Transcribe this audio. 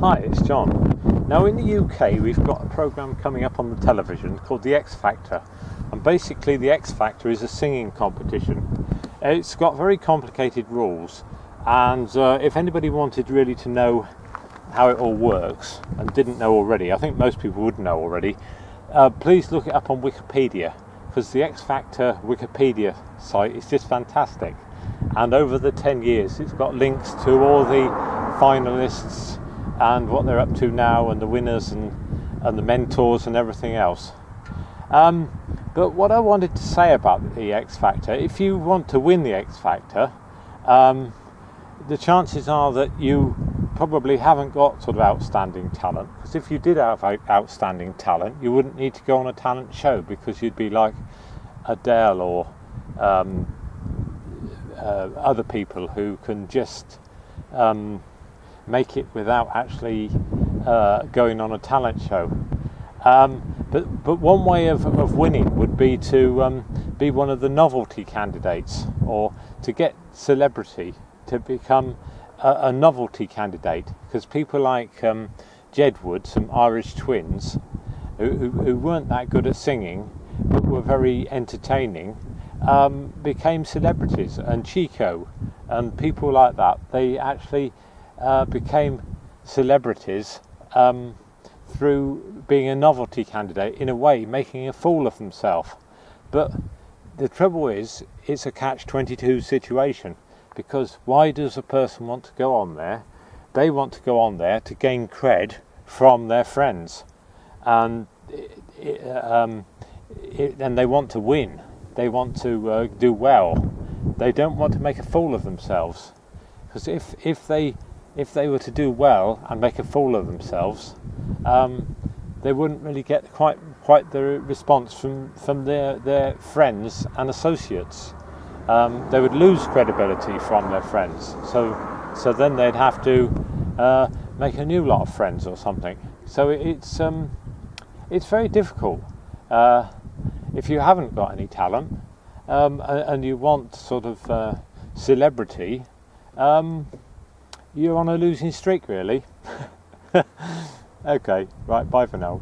Hi, it's John. Now, in the UK, we've got a program coming up on the television called The X Factor, and basically, The X Factor is a singing competition. It's got very complicated rules, and uh, if anybody wanted really to know how it all works and didn't know already, I think most people would know already, uh, please look it up on Wikipedia because the X Factor Wikipedia site is just fantastic. And over the 10 years, it's got links to all the finalists and what they're up to now, and the winners and, and the mentors and everything else. Um, but what I wanted to say about the X Factor, if you want to win the X Factor, um, the chances are that you probably haven't got sort of outstanding talent. Because if you did have outstanding talent, you wouldn't need to go on a talent show because you'd be like Adele or um, uh, other people who can just um, make it without actually uh, going on a talent show. Um, but but one way of, of winning would be to um, be one of the novelty candidates or to get celebrity to become a, a novelty candidate because people like um, Jedward, some Irish twins, who, who, who, weren't that good at singing but were very entertaining, um, became celebrities, and Chico and people like that. They actually uh, became celebrities um, through being a novelty candidate, in a way, making a fool of themselves. But the trouble is, it's a catch 22 situation because why does a person want to go on there? They want to go on there to gain cred from their friends, and it, um, it, and they want to win. They want to uh, do well. They don't want to make a fool of themselves, because if if they if they were to do well and make a fool of themselves, um, they wouldn't really get quite quite the response from from their their friends and associates um, they would lose credibility from their friends. So, so then they'd have to uh, make a new lot of friends or something. So it's um, it's very difficult uh, if you haven't got any talent um, and, you want sort of uh, celebrity. Um, you're on a losing streak, really. okay, right. Bye for now.